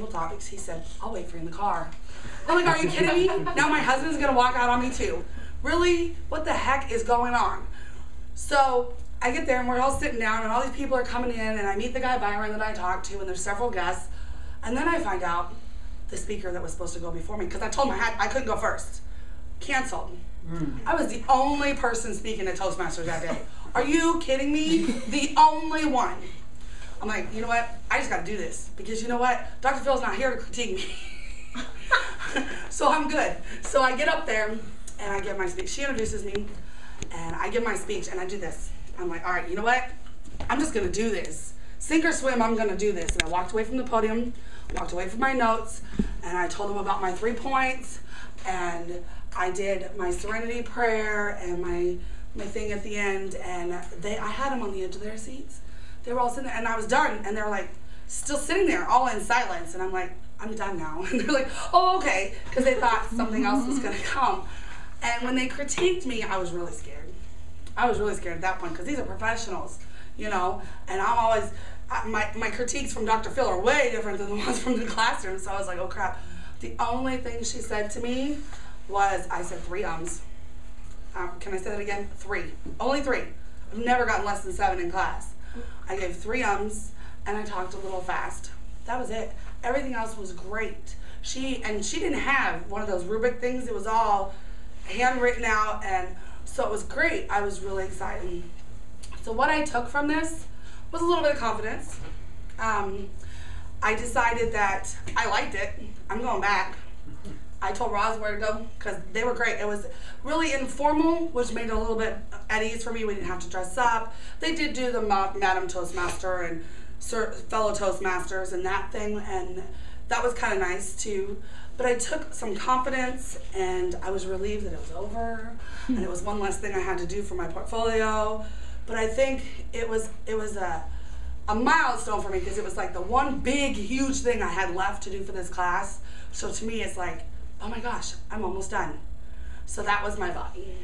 table topics. He said, I'll wait for you in the car. I'm like, are you kidding me? Now my husband's gonna walk out on me too. Really? What the heck is going on? So I get there and we're all sitting down and all these people are coming in and I meet the guy Byron that I talked to and there's several guests. And then I find out the speaker that was supposed to go before me because I told him I, had, I couldn't go first. Canceled. Hmm. I was the only person speaking at Toastmasters that day. Are you kidding me? the only one. I'm like, you know what? I just got to do this because you know what? Dr. Phil's not here to critique me. so I'm good. So I get up there and I give my speech. She introduces me and I give my speech and I do this. I'm like, all right, you know what? I'm just going to do this. Sink or swim, I'm going to do this. And I walked away from the podium, walked away from my notes, and I told them about my three points and I did my serenity prayer and my my thing at the end, and they I had them on the edge of their seats. They were all sitting there, and I was done, and they're like still sitting there, all in silence, and I'm like, I'm done now, and they're like, oh okay, because they thought something else was gonna come. And when they critiqued me, I was really scared. I was really scared at that point because these are professionals, you know, and I'm always my my critiques from Dr. Phil are way different than the ones from the classroom. So I was like, oh crap. The only thing she said to me was, I said three ums. Um, can I say that again? Three. Only three. I've never gotten less than seven in class. I gave three ums and I talked a little fast. That was it. Everything else was great. She and she didn't have one of those rubric things. It was all handwritten out and so it was great. I was really excited. So what I took from this was a little bit of confidence. Um, I decided that I liked it. I'm going back. I told Roz where to go because they were great. It was really informal, which made it a little bit at ease for me. We didn't have to dress up. They did do the Madam Toastmaster and Sir, fellow Toastmasters and that thing, and that was kind of nice too. But I took some confidence, and I was relieved that it was over, hmm. and it was one less thing I had to do for my portfolio. But I think it was it was a a milestone for me because it was like the one big huge thing I had left to do for this class. So to me, it's like oh my gosh, I'm almost done. So that was my body.